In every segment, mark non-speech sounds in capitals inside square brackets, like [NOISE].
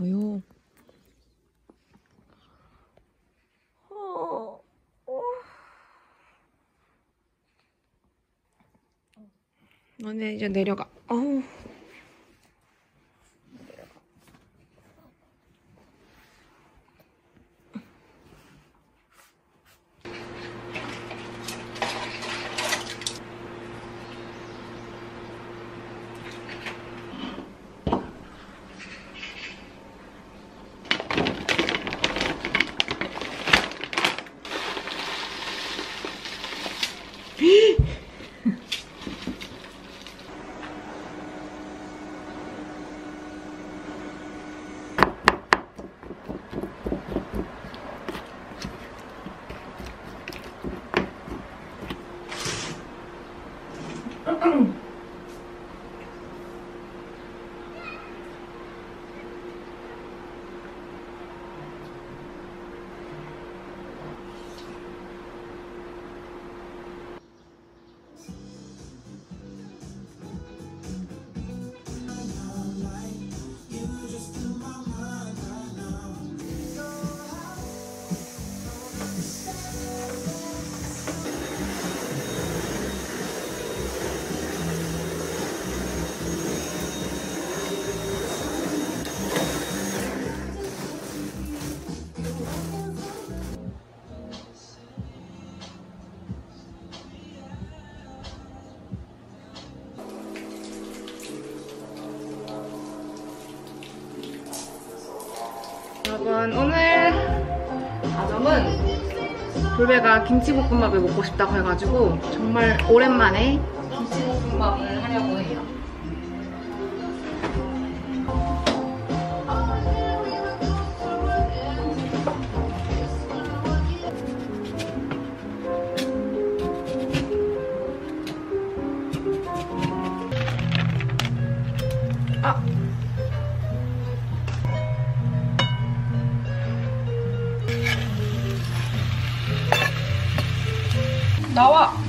뭐요? 어, 어. 너네 이제 내려가. 어 돌배가 김치볶음밥을 먹고 싶다고 해가지고 정말 오랜만에 김치볶음밥을 하려고 해요. 아 나와.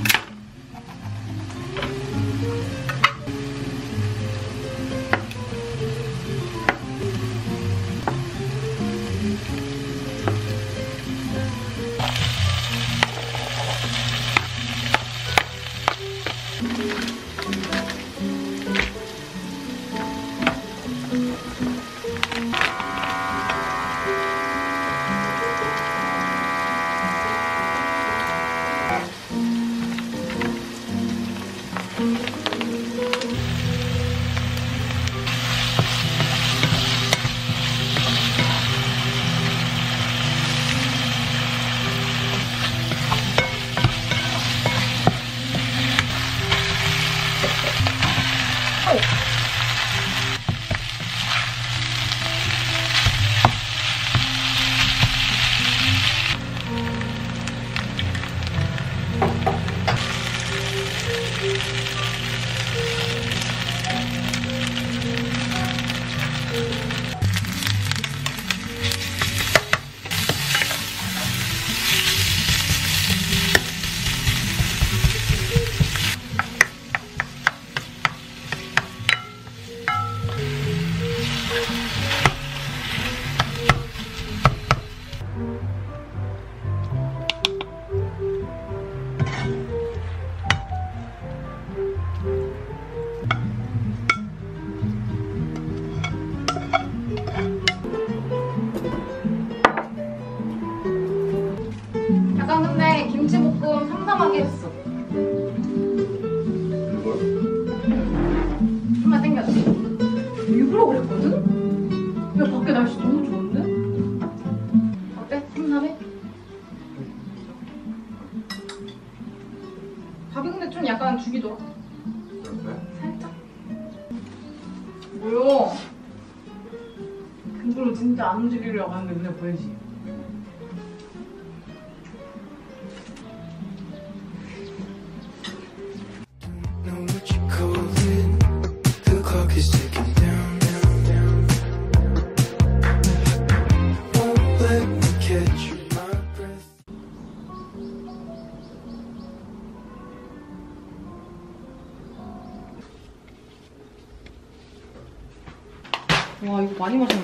땡겼지. 일부러 그랬거든? 야 밖에 날씨 너무 좋은데? 어때? 삼삼해? 밥이 근데 좀 약간 죽이더라. 살짝. 뭐요? 그걸로 진짜 안 움직이려고 하는데 눈에 보이지? 많이 마셨는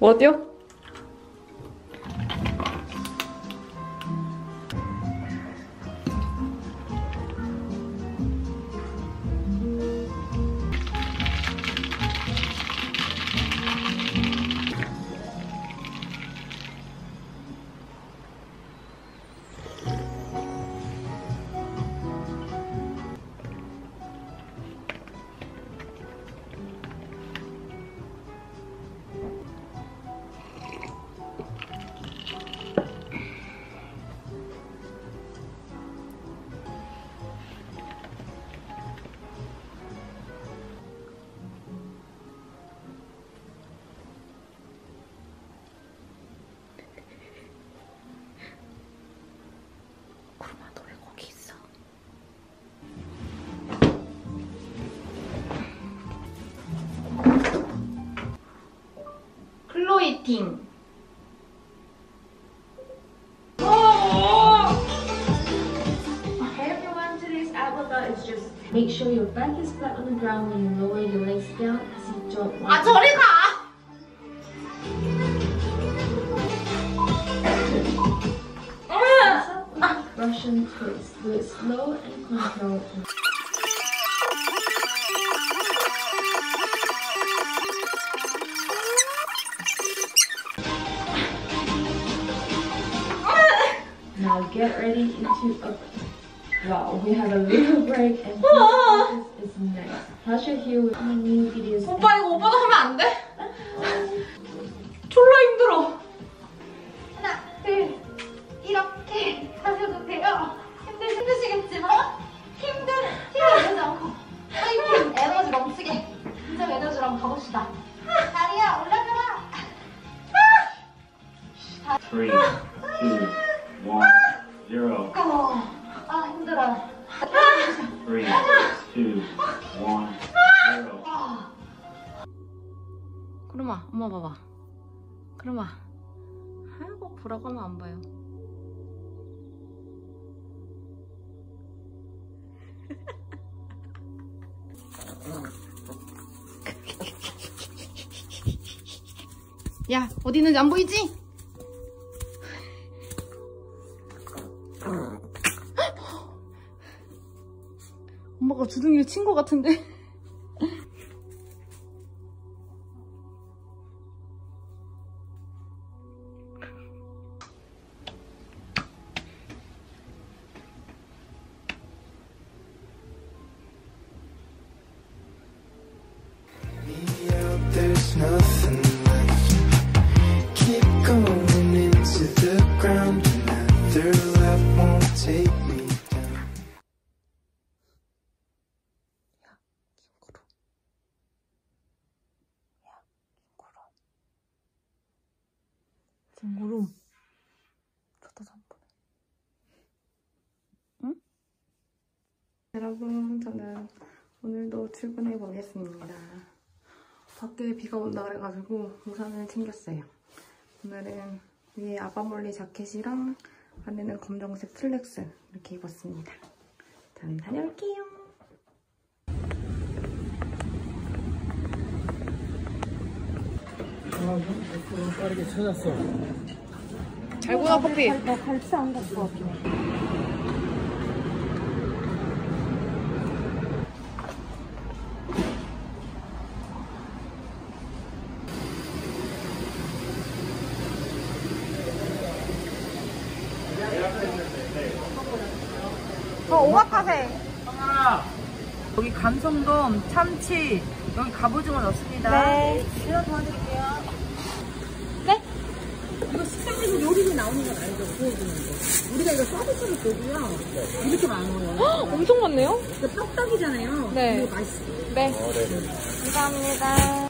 어디 클로이팅 Hey everyone, today's avatar is just make sure your back is flat on the ground when you lower your legs down as you don't 아 want 저리 가! Russian twist. Do it slow and controlled. get ready into a Wow, we have a little break [LAUGHS] and this is next. Touch your heel with my new videos. 오빠 이거 오빠도 하면 안 돼? 야 어디 있는지 안 보이지? [GASPS] 엄마가 주둥이를 친 것 같은데 저는 오늘도 출근해 보겠습니다. 밖에 비가 온다 그래가지고 우산을 챙겼어요. 오늘은 위에 아바몰리 자켓이랑 안에는 검정색 슬랙스 이렇게 입었습니다. 저는 다녀올게요. 빠르게 찾았어. 잘구나 커피. 갈치 안 갔어. 김치 여기 갑오징어 넣습니다. 네. 제가 도와드릴게요. 네? 이거 식당에서 요리로 나오는 건 아니죠? 구워주는 거. 우리가 이거 서비스로 보고요. 네. 이렇게 많아요. 엄청 많네요? 이거 뼈딱이잖아요. 네. 이거 맛있어요. 네. 어, 네. 감사합니다.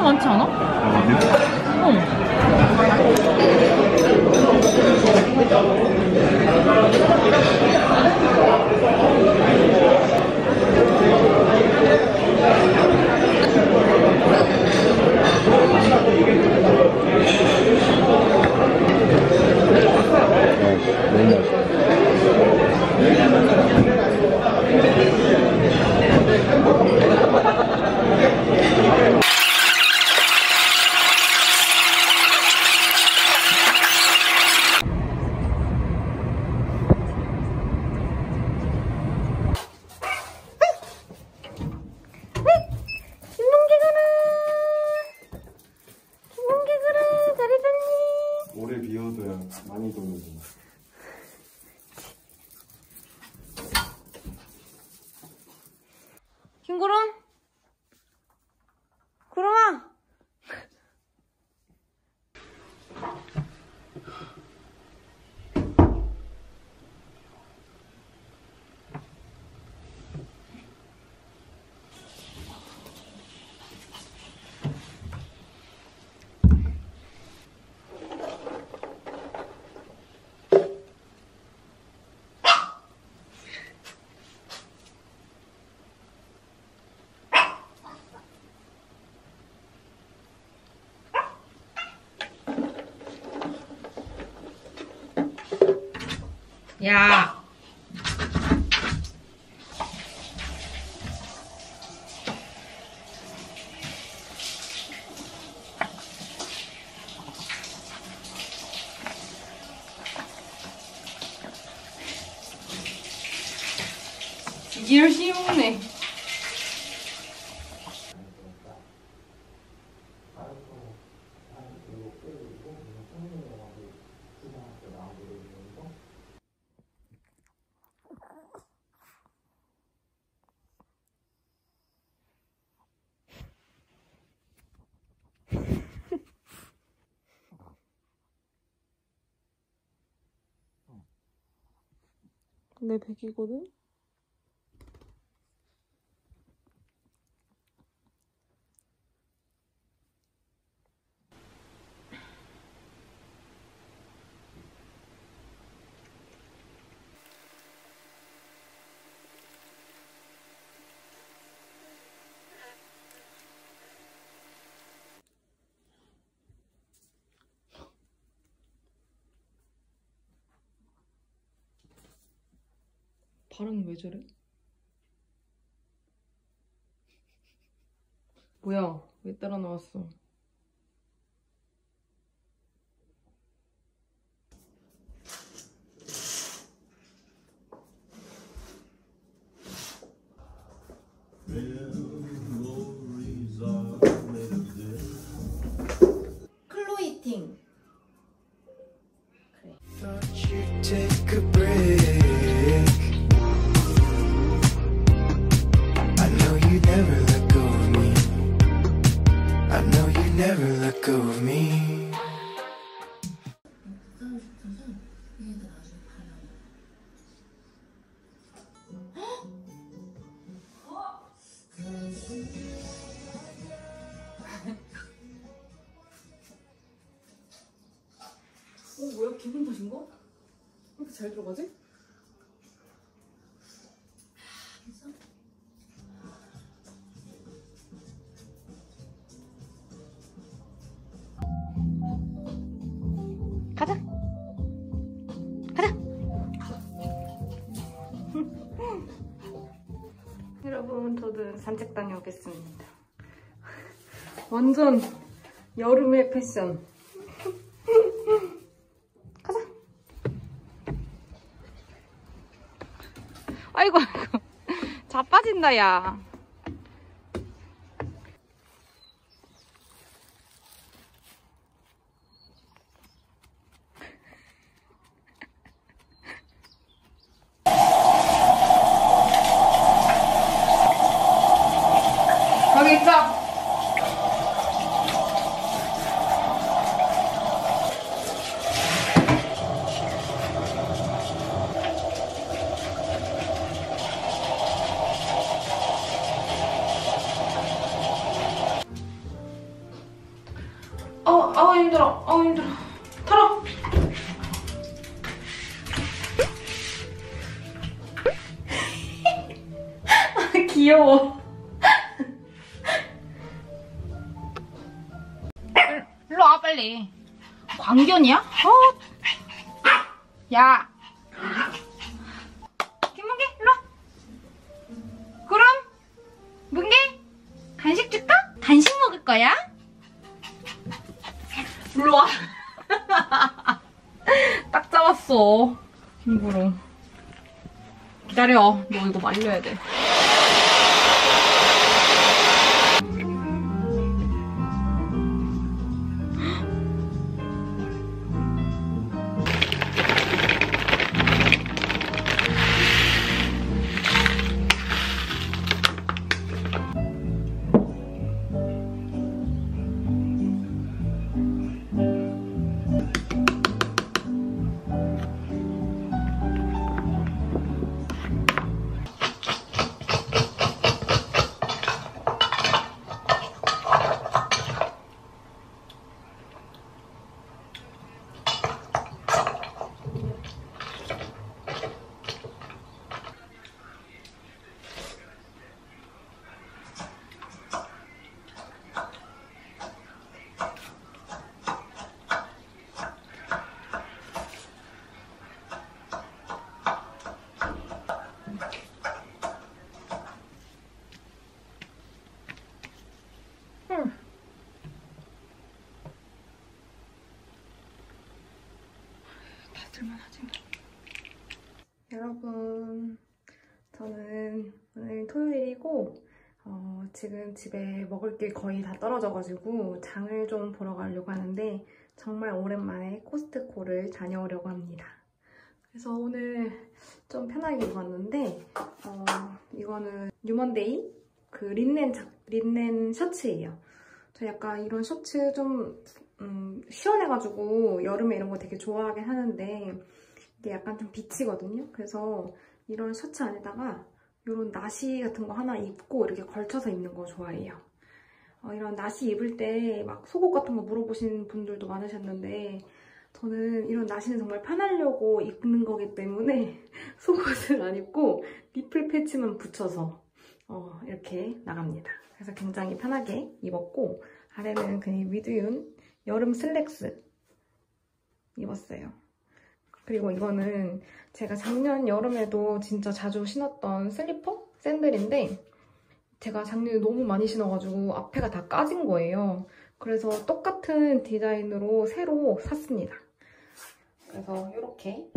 진짜 많지 않아? 아, 어, 맞네. 呀。 내 100이거든? 발음 왜 저래? 뭐야 왜 따라 나왔어 완전 여름의 패션. 가자. 아이고 아이고. 자빠진다 야. 통보로 기다려. 너 이거 말려야 돼. 있을만 하지만 뭐. 여러분 저는 오늘 토요일이고 어, 지금 집에 먹을 게 거의 다 떨어져가지고 장을 좀 보러 가려고 하는데 정말 오랜만에 코스트코를 다녀오려고 합니다. 그래서 오늘 좀 편하게 입었는데 어, 이거는 뉴먼데이 그 린넨, 자, 린넨 셔츠예요. 저 약간 이런 셔츠 좀 음, 시원해가지고 여름에 이런 거 되게 좋아하긴 하는데 이게 약간 좀 비치거든요. 그래서 이런 셔츠 안에다가 이런 나시 같은 거 하나 입고 이렇게 걸쳐서 입는 거 좋아해요. 어, 이런 나시 입을 때 막 속옷 같은 거 물어보시는 분들도 많으셨는데 저는 이런 나시는 정말 편하려고 입는 거기 때문에 [LAUGHS] 속옷을 안 입고 니플 패치만 붙여서 어, 이렇게 나갑니다. 그래서 굉장히 편하게 입었고 아래는 그냥 위드윤 여름 슬랙스 입었어요. 그리고 이거는 제가 작년 여름에도 진짜 자주 신었던 슬리퍼? 샌들인데 제가 작년에 너무 많이 신어가지고 앞에가 다 까진 거예요. 그래서 똑같은 디자인으로 새로 샀습니다. 그래서 이렇게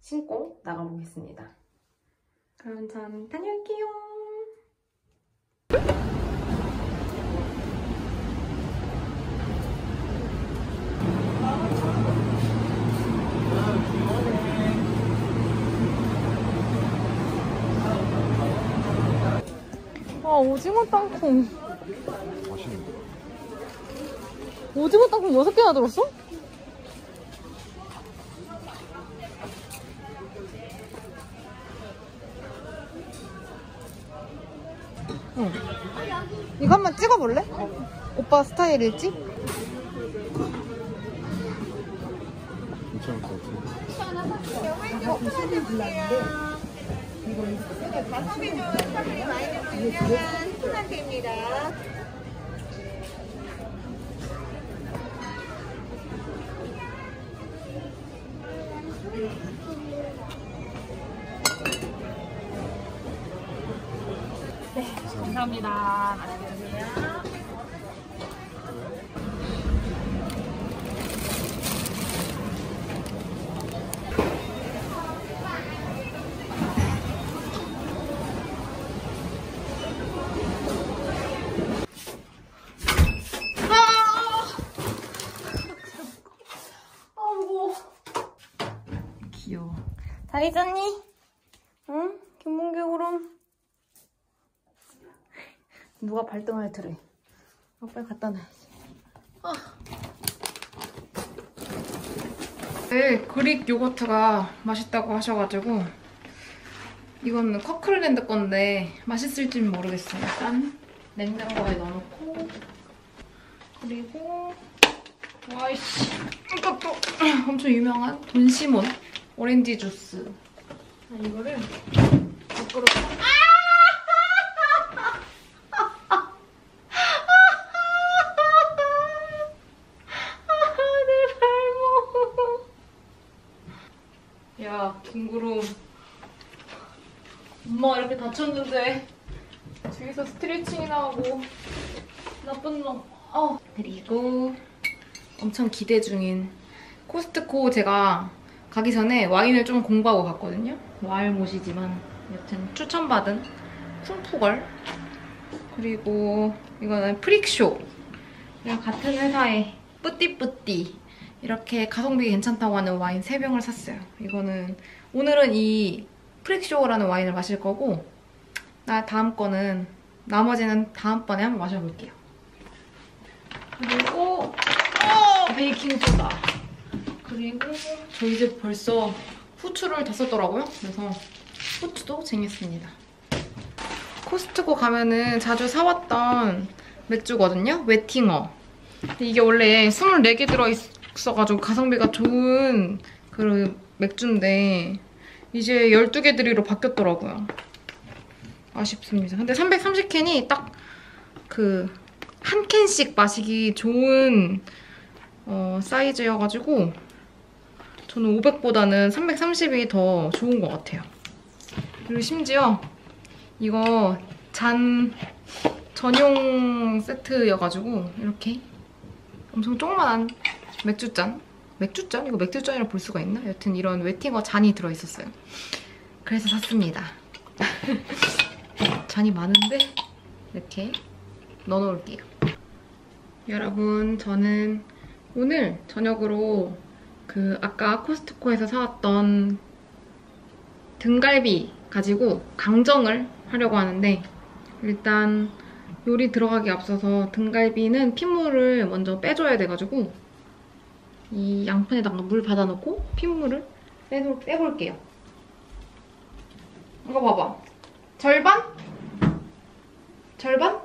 신고 나가보겠습니다. 그럼 전 다녀올게요. 아, 오징어 땅콩. 맛있는데. 오징어 땅콩 6개나 들었어? 응. 이거 한번 찍어볼래? 오빠 스타일일지? 괜찮을 것 같아. 감사합니다. 맛있게 드세요. 아, 무거워. 귀여워. 잘 있었니? 응? 김문규 그럼. 누가 발등을 들래? 아, 빨리 갖다 놔야지. 아. 네, 그릭 요거트가 맛있다고 하셔가지고 이거는 커클랜드 건데 맛있을지는 모르겠어요. 일단 냉장고에 넣어놓고 그리고 와이씨 이것도 [CLEARS THROAT] 엄청 유명한 돈시몬 오렌지 주스 아, 이거를 밖으로 내 발목. 야, 김구름. 엄마 이렇게 다쳤는데 저기서 스트레칭이나 하고 나쁜 놈. 어. 그리고 엄청 기대 중인 코스트코 제가 가기 전에 와인을 좀 공부하고 갔거든요. 와일못이지만 여튼 추천받은 쿵푸걸 그리고 이거는 프릭쇼 그냥 같은 회사의 뿌띠뿌띠 이렇게 가성비 괜찮다고 하는 와인 3병을 샀어요. 이거는 오늘은 이 프릭쇼라는 와인을 마실 거고 나 다음 거는 나머지는 다음번에 한번 마셔볼게요. 그리고 어, 베이킹소다. 그리고 저희 집 벌써 후추를 다 썼더라고요. 그래서 후추도 쟁였습니다. 코스트코 가면은 자주 사왔던 맥주거든요. 웨팅어. 이게 원래 24개 들어있어가지고 가성비가 좋은 그 맥주인데 이제 12개 들이로 바뀌었더라고요. 아쉽습니다. 근데 330캔이 딱 그 한 캔씩 마시기 좋은 어, 사이즈여가지고 저는 500보다는 330이 더 좋은 것 같아요. 그리고 심지어 이거 잔 전용 세트여가지고 이렇게 엄청 조그만한 맥주잔 맥주잔? 이거 맥주잔이라 볼 수가 있나? 여튼 이런 웨팅어 잔이 들어있었어요. 그래서 샀습니다. [LAUGHS] 잔이 많은데 이렇게 넣어놓을게요. 여러분 저는 오늘 저녁으로 그 아까 코스트코에서 사왔던 등갈비 가지고 강정을 하려고 하는데 일단 요리 들어가기 앞서서 등갈비는 핏물을 먼저 빼줘야 돼가지고 이 양푼에다가 물 받아놓고 핏물을 빼도, 빼볼게요. 이거 봐봐. 절반? 절반?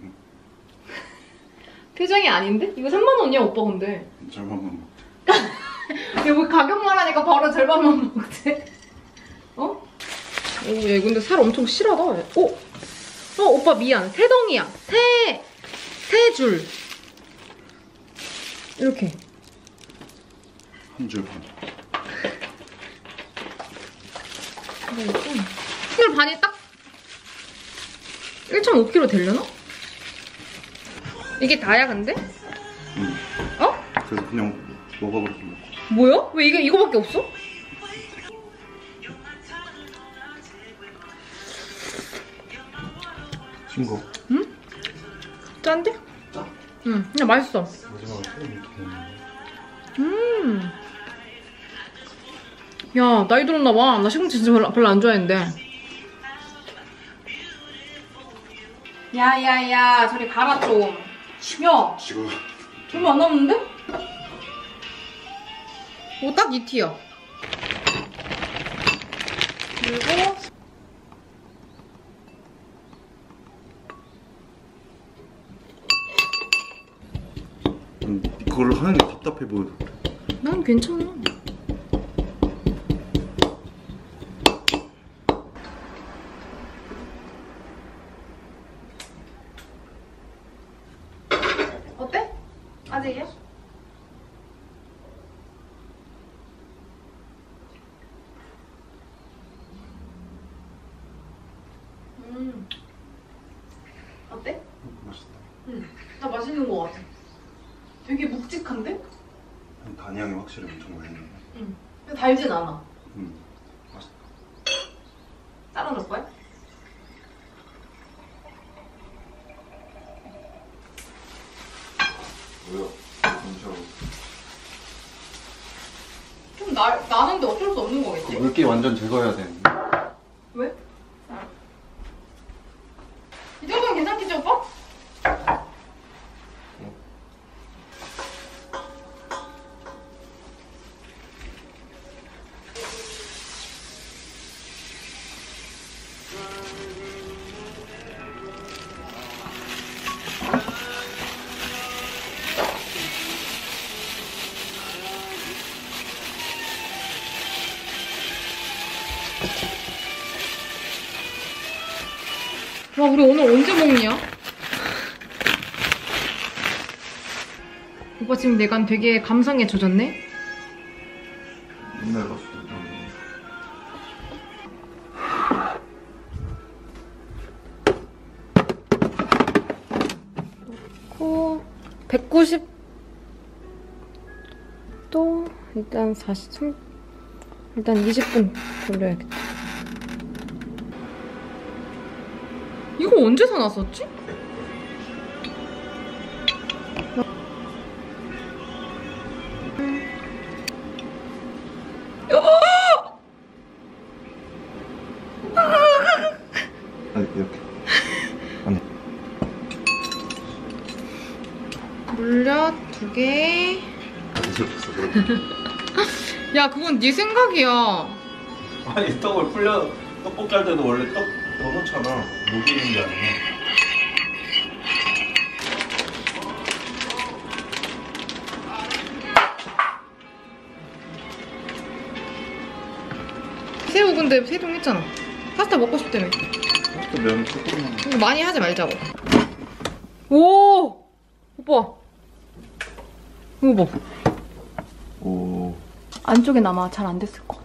[LAUGHS] 표정이 아닌데? 이거 3만 원이야 오빠 근데. 절반만 먹. [LAUGHS] 여기 가격만 하니까 바로 절반만 먹지. 어? 오, 얘 근데 살 엄청 실하다. 오! 어, 오빠 미안. 세 덩이야. 세, 세 줄. 이렇게. 한 줄 반. 이거 좀. 술 반이 딱 1.5kg 되려나? 이게 다야, 근데? 응. 어? 그래서 그냥 먹고. 뭐야? 왜 이게 이거밖에 없어? 싱거. 짠데? 응, 그냥 맛있어. 마지막에 소금 이렇게 되는 음. 야, 나이 들었나 봐. 나 시금치 진짜 별로, 별로 안 좋아했는데. 야, 야, 야, 저리 가라 좀. 야, 지금 얼마 안 남았는데? 오, 딱 이 티야. 그리고 음, 그걸 하는 게 답답해 보여. 난 괜찮아. 어때? 아직이야? 음. 어때? 맛있다. 나 맛있는 거 같아. 되게 묵직한데? 단향이 확실히 엄청 많이 나네. 근데 달진 않아. 음. 맛있다. 따라 넣을 거야? 왜요? 괜찮아. 좀 나, 나는데 어쩔 수 없는 거겠지? 물기 완전 제거해야 되 우리 오늘 언제 먹냐? 오빠 지금 내가 되게 감성에 젖었네? 맨날 봤을 때. 코 190. 또 일단 40. 일단 20분 돌려야겠다. 이거 언제 사놨었지? 아니 이렇게. 아니. 물엿 두 개. 이렇게 그렇게. 야, 그건 네 생각이야. 아니 떡을 풀려 떡볶이 할 때도 원래 떡 넣어놓잖아. 녹이는 게 아니라. 새우 근데 세종 했잖아. 파스타 먹고 싶다며. 파스타 면 조금만. 이거 많이 하지 말자고. 오! 오빠. 이거 봐. 오. 안쪽에 아마 잘안 됐을 것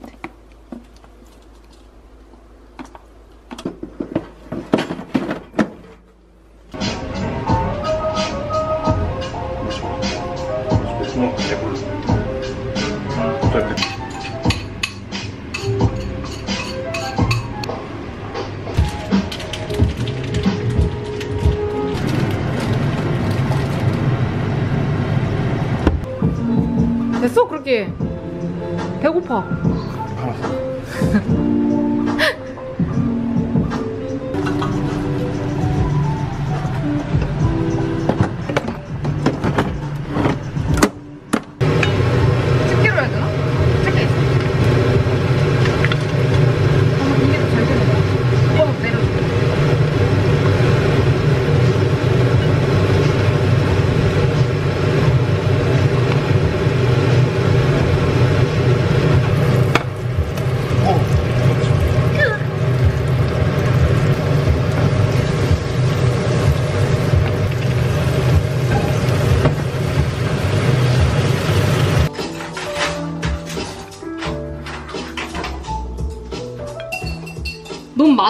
먹을게. 배고파. 집게로 [LAUGHS]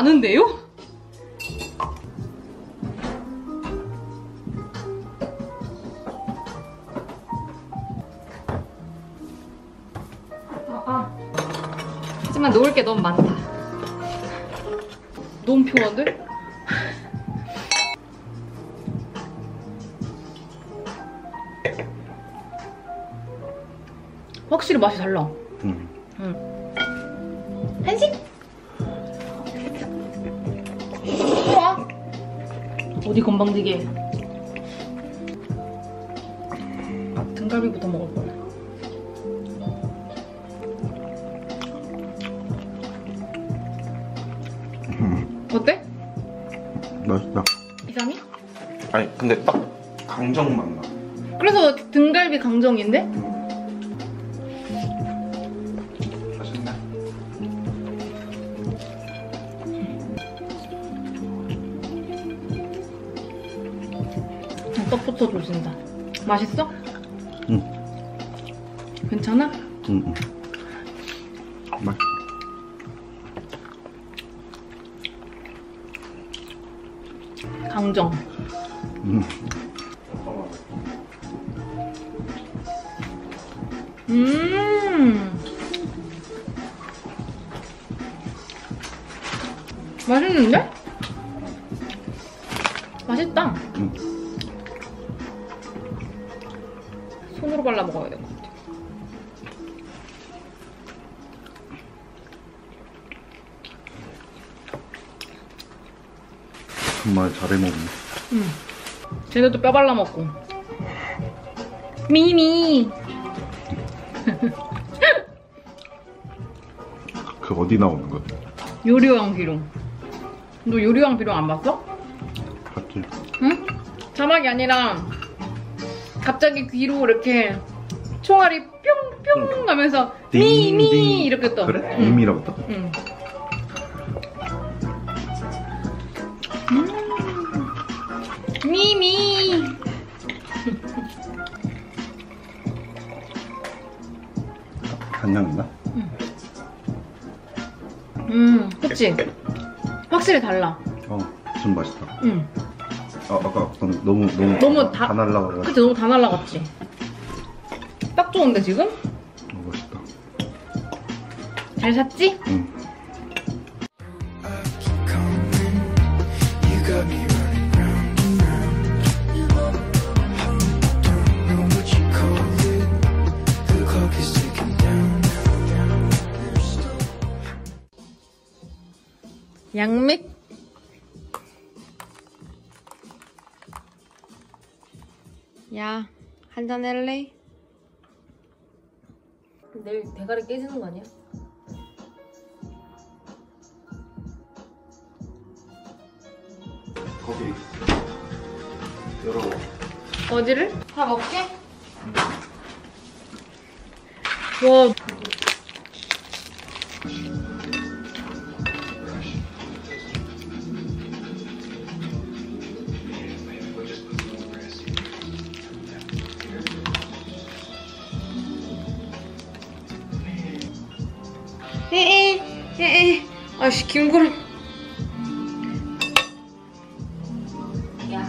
많은데요? 아, 아. 하지만 놓을 게 너무 많다. 너무 편한데? 확실히 맛이 달라. 응. 한 어디 건방지게. 등갈비부터 먹을 거야. 어때? 맛있다. 이상해? 아니 근데 딱 강정 맛 나. 그래서 등갈비 강정인데? 조진다. 맛있어? 응. 괜찮아? 응. 응. 맛. 강정. 응. 음. 맛있는데? 맛있다. 응. 손으로 발라 먹어야 될 것 같아. 정말 잘해 먹네. 응. 쟤네도 뼈 발라 먹고. 미미. [LAUGHS] 그 어디 나오는 거야? 요리왕 비룡. 너 요리왕 비룡 안 봤어? 봤지? 응? 자막이 아니라 갑자기 귀로 이렇게 총알이 뿅뿅 가면서 띵, 미미 띵. 이렇게 떠. 그래? 응. 이미라고 떠? 응. 음. 미미. 간장 있나? 음, 그치? 확실히 달라. 어, 좀 맛있다. 응. 아, 아까 그건 너무 너무 너무 다- 다 날라가지고 그치, 너무 다 날라갔지? 딱 좋은데, 지금? 너무 맛있다. 잘 샀지? 응. I keep coming. You got me running round and round. Don't know what you call it. The clock is ticking down. There's still 양맥. 한잔 할래? 내일 대가리 깨지는 거 아니야? 거기 열어. 어디를? 다 먹게? 와. 에에 아씨 김구름 야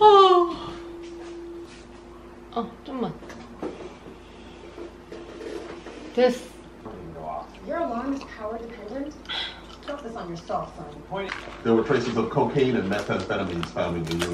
아. 어, 좀만. 됐어. Your alarm is power dependent. Drop this on your cell phone. There were traces of cocaine and methamphetamines found in the urine. What?